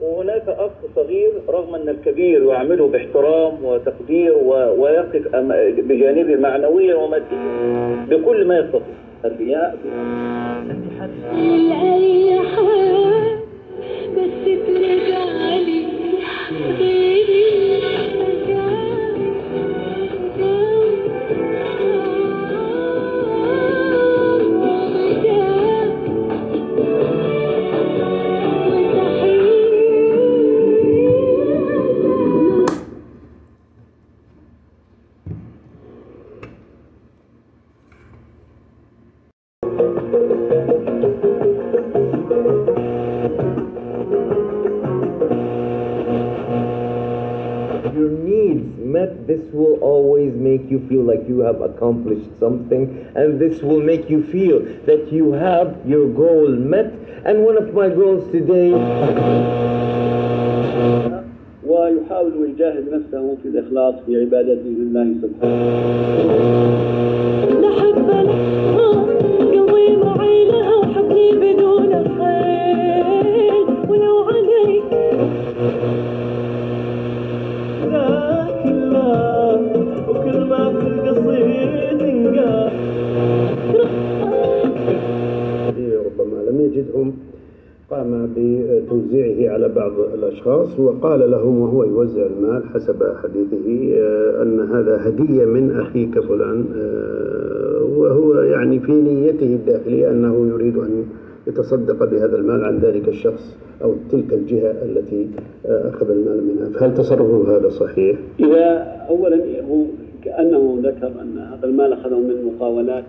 وهناك أخ صغير رغم أن الكبير يعامله باحترام وتقدير ويقف بجانبه معنويا وماديا بكل ما يستطيع. الرياء بس ترجع لي your needs met, this will always make you feel like you have accomplished something, and this will make you feel that you have your goal met. And one of my goals today. ويحاول ويجاهد نفسه في الإخلاص في عبادته لله سبحانه قام بتوزيعه على بعض الأشخاص وقال لهم وهو يوزع المال حسب حديثه آه، أن هذا هدية من أخيك فلان آه، وهو يعني في نيته الداخلية أنه يريد أن يتصدق بهذا المال عن ذلك الشخص أو تلك الجهة التي آه، أخذ المال منها فهل تصرفه هذا صحيح؟ إذا أولا هو كأنه ذكر أن هذا المال أخذه من مقاولات